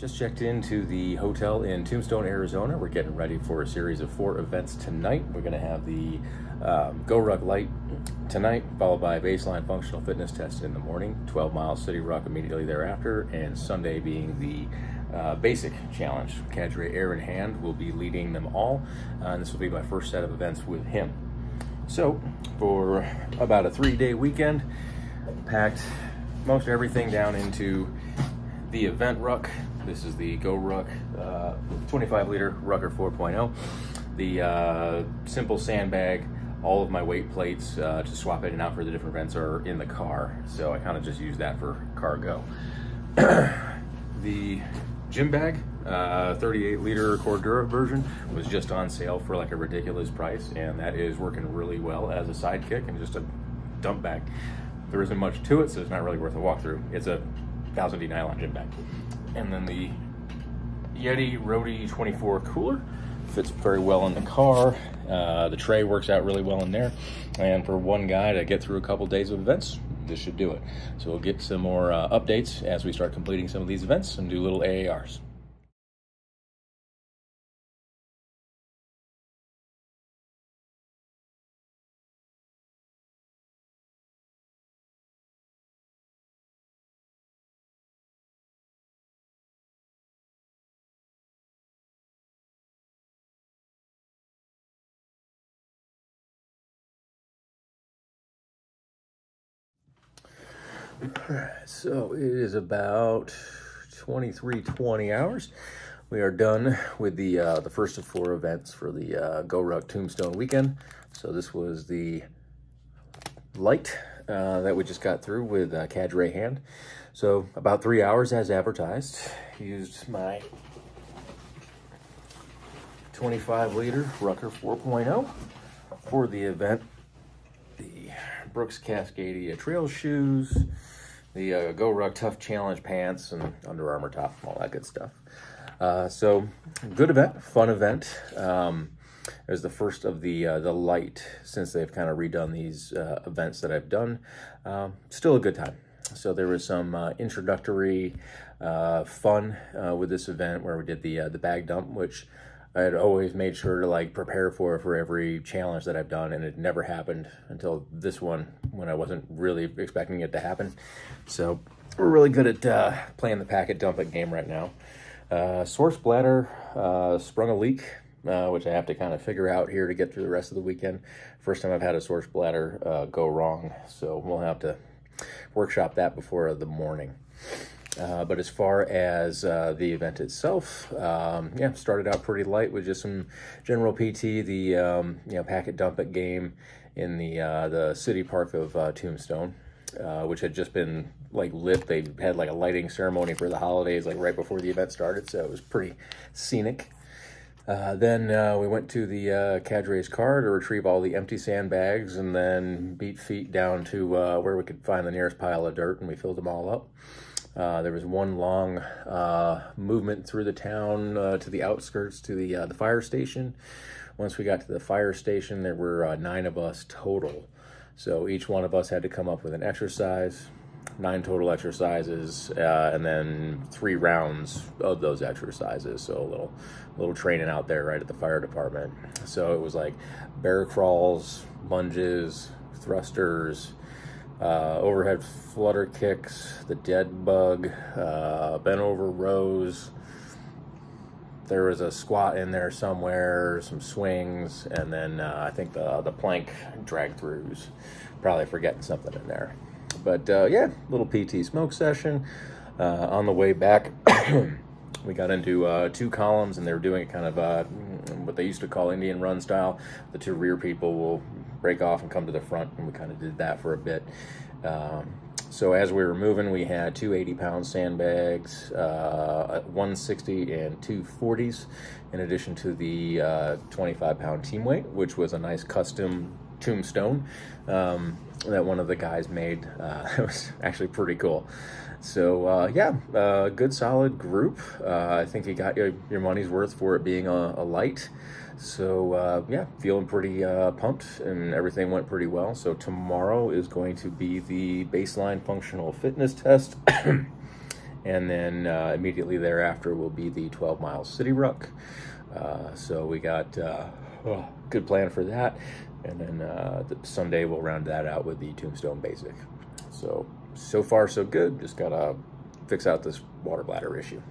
Just checked into the hotel in Tombstone, Arizona. We're getting ready for a series of four events tonight. We're going to have the um, GORUCK Light tonight, followed by a baseline functional fitness test in the morning, 12 mile city ruck immediately thereafter, and Sunday being the uh, basic challenge. Cadre Aaron Hand will be leading them all, uh, and this will be my first set of events with him. So, for about a three day weekend, packed most everything down into the event ruck. This is the GORUCK uh, 25 liter Rucker 4.0. The uh, simple sandbag, all of my weight plates uh, to swap in and out for the different events are in the car. So I kind of just use that for cargo. the gym bag, uh, 38 liter Cordura version was just on sale for like a ridiculous price. And that is working really well as a sidekick and just a dump bag. There isn't much to it, so it's not really worth a walkthrough. It's a 1000 D nylon gym bag. And then the Yeti Roadie 24 cooler fits very well in the car. Uh, the tray works out really well in there. And for one guy to get through a couple days of events, this should do it. So we'll get some more uh, updates as we start completing some of these events and do little AARs. So it is about 23, 20 hours. We are done with the uh, the first of four events for the uh, GORUCK Tombstone weekend. So this was the light uh, that we just got through with uh, Cadre Hand. So about three hours as advertised. Used my 25 liter Rucker 4.0 for the event. Brooks Cascadia trail shoes, the uh, Go Tough Challenge pants, and Under Armour top, all that good stuff. Uh, so, good event, fun event. Um, it was the first of the uh, the light since they've kind of redone these uh, events that I've done. Um, still a good time. So there was some uh, introductory uh, fun with this event where we did the the bag dump, which I had always made sure to like prepare for for every challenge that I've done, and it never happened until this one when I wasn't really expecting it to happen. So we're really good at uh, playing the packet dump it game right now. Uh, source bladder uh, sprung a leak, uh, which I have to kind of figure out here to get through the rest of the weekend. First time I've had a source bladder uh, go wrong, so we'll have to workshop that before the morning. Uh, but as far as uh, the event itself, um, yeah, started out pretty light with just some general PT, the um, you know packet dump it game in the uh, the city park of uh, Tombstone, uh, which had just been like lit. They had like a lighting ceremony for the holidays, like right before the event started, so it was pretty scenic. Uh, then uh, we went to the uh, Cadre's car to retrieve all the empty sandbags and then beat feet down to uh, where we could find the nearest pile of dirt and we filled them all up. Uh, there was one long uh, movement through the town uh, to the outskirts to the uh, the fire station. Once we got to the fire station, there were uh, nine of us total. So each one of us had to come up with an exercise, nine total exercises, and then three rounds of those exercises. So a little little training out there right at the fire department. So it was like bear crawls, lunges, thrusters uh, overhead flutter kicks, the dead bug, uh, bent over rows. There was a squat in there somewhere, some swings, and then uh, I think the the plank drag throughs. Probably forgetting something in there, but uh, yeah, little PT smoke session. Uh, on the way back, we got into uh, two columns, and they were doing it kind of what they used to call Indian run style. The two rear people will break off and come to the front, and we kind of did that for a bit. Um, so as we were moving, we had two 80-pound sandbags, uh, 160 and 240s, in addition to the 25-pound uh, team weight, which was a nice custom tombstone um, that one of the guys made. Uh, it was actually pretty cool. So uh, yeah, uh, good solid group. Uh, I think you got your, your money's worth for it being a, a light. So uh, yeah, feeling pretty uh, pumped and everything went pretty well. So tomorrow is going to be the baseline functional fitness test. And then immediately thereafter will be the 12 mile city ruck. So we got oh, good plan for that. And then uh, Sunday we'll round that out with the Tombstone Basic. So, so far so good. Just gotta fix out this water bladder issue.